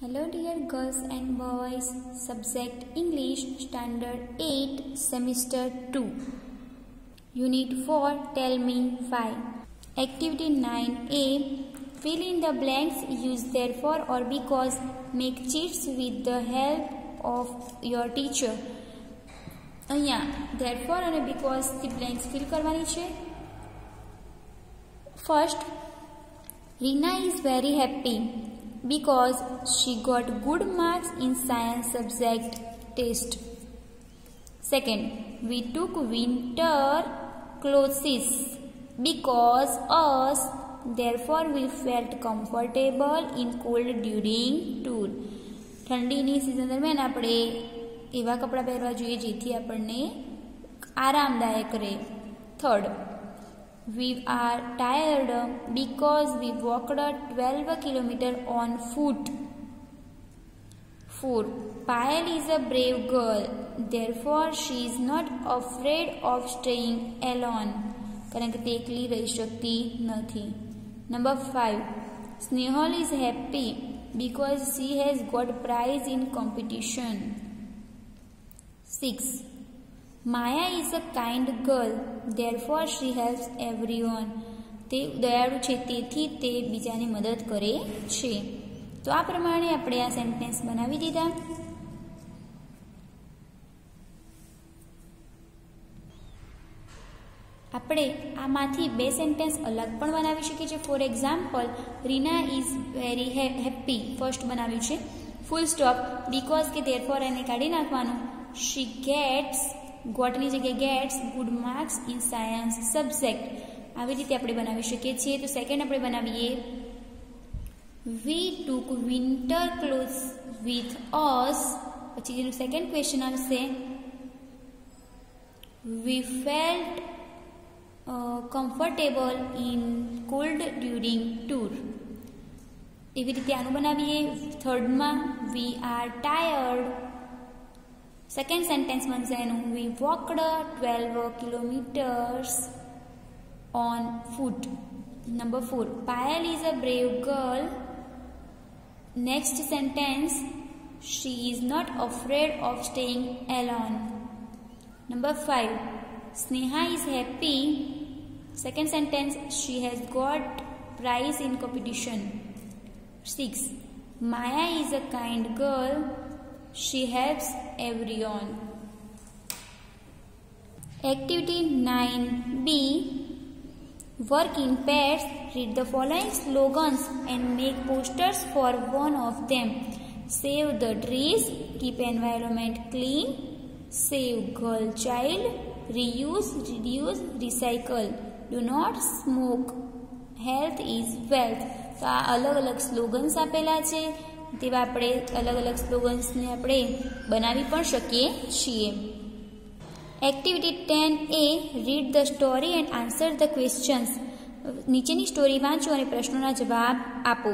Hello dear girls and boys, subject English Standard 8 Semester 2 Unit 4 Tell me why Activity 9a Fill in the blanks use therefore or because make cheats with the help of your teacher અહીંયા therefore અને because થી blanks fill કરવાની છે First Rina is very happy because she got good marks in science subject test. Second, we took winter clothes because us therefore we felt comfortable in cold during tour. ઠંડીની season દરમિયાન આપણે એવા કપડાં પહેરવા જોઈએ જેથી આપણને આરામદાયક રહે third We are tired because we walked 12 km on foot. 4. Payal is a brave girl, therefore she is not afraid of staying alone. કારણ કે તે એકલી રહી શકતી નથી number five Snehal is happy because she has got prize in competition. 6. Maya is a kind girl, therefore she helps everyone તે દયાળુ છે તેથી તે બીજાને મદદ કરે છે. તો આ પ્રમાણે આપણે આ સેન્ટેન્સ બનાવી દીધા. આપણે આમાંથી બે સેન્ટેન્સ અલગ પણ બનાવી શકીએ છીએ. For example Reena is very happy first બનાવ્યું છે. ફૂલ સ્ટોપ બીકોઝ કે દેરફોર એને કાઢી નાખવાનું. શી ગેટ્સ ગોટની જગ્યાએ gets good marks in science subject આવી રીતે આપણે બનાવી શકીએ છીએ તો સેકન્ડ આપણે બનાવીએ we took winter clothes with us પછી જેનું સેકન્ડ ક્વેશ્ચન આવશે we felt comfortable in cold during tour એવી રીતે આનું બનાવીએ થર્ડમાં we are tired Second sentence means we walked 12 kilometers on foot. Number 4. Payal is a brave girl. Next sentence, she is not afraid of staying alone. Number 5. Sneha is happy. Second sentence, she has got prize in competition. 6. Maya is a kind girl. she helps everyone. Activity 9b Work in pairs. Read the following slogans and make posters for one of them. Save the trees. Keep environment clean. Save girl child. Reuse, reduce, recycle. Do not smoke. Health is wealth. તો આ અલગ અલગ slogans આપેલા છે તેવા આપણે અલગ અલગ સ્લોગન્સને આપણે બનાવી પણ શકીએ છીએ. Activity ten A read the story and answer the questions નીચેની સ્ટોરી વાંચો અને પ્રશ્નોના જવાબ આપો.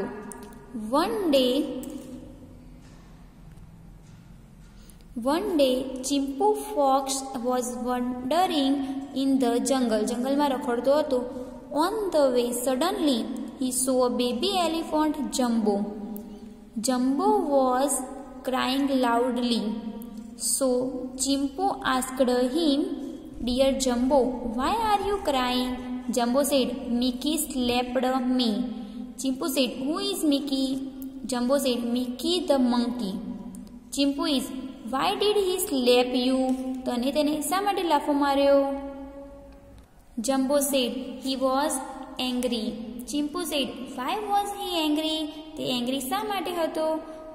One day one day Chimpu fox was wandering in the jungle જંગલમાં રખડતો હતો. On the way suddenly he saw a baby elephant Jumbo Jumbo was crying loudly. So Chimpo asked him, Dear Jumbo, why are you crying? Jumbo said, Mickey slapped me. Chimpo said, Who is Mickey? Jumbo said, Mickey the monkey. Chimpo is, Why did he slap you? તને તેને શા માટે લાફો માર્યો Jumbo said he was angry Chimpu sad why was he angry તે angry શા માટે હતો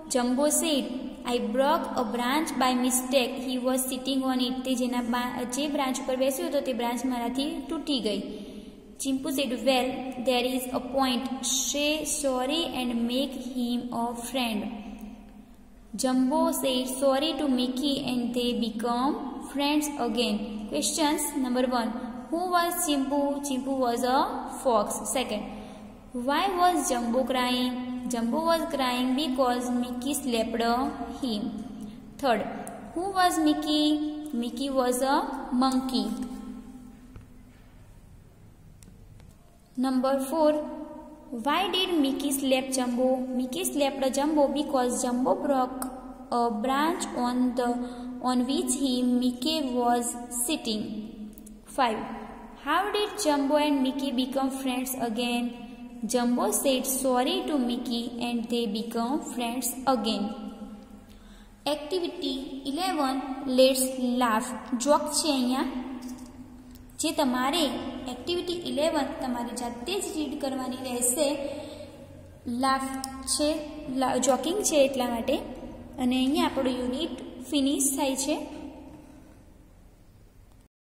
jumbo said I broke a branch by mistake he was sitting on it તે જેના જે બ્રાન્ચ ઉપર બેસ્યો હતો તે બ્રાન્ચ મારાથી તૂટી ગઈ Chimpu sad well there is a point શે sorry and make him a friend jumbo sad sorry to Mickey and they become friends again. Questions number 1. Who was Chimpu? Chimpu was a fox. Second. why was Jumbo crying? Jumbo was crying because Mickey slapped him. Third. Who was Mickey? Mickey was a monkey. Number 4. Why did Mickey slap Jumbo? Mickey slapped Jumbo because Jumbo broke a branch on the on which he Mickey was sitting. 5. How did Jumbo and Mickey become friends again? Jumbo said sorry to Mickey and they become friends again. Activity eleven let's laugh joke છે અહીંયા. જે તમારે activity eleven તમારે જાતે જ read કરવાની રહેશે. Laugh છે જોકિંગ છે એટલા માટે. અને અહીંયા આપણું યુનિટ ફિનિશ થાય છે.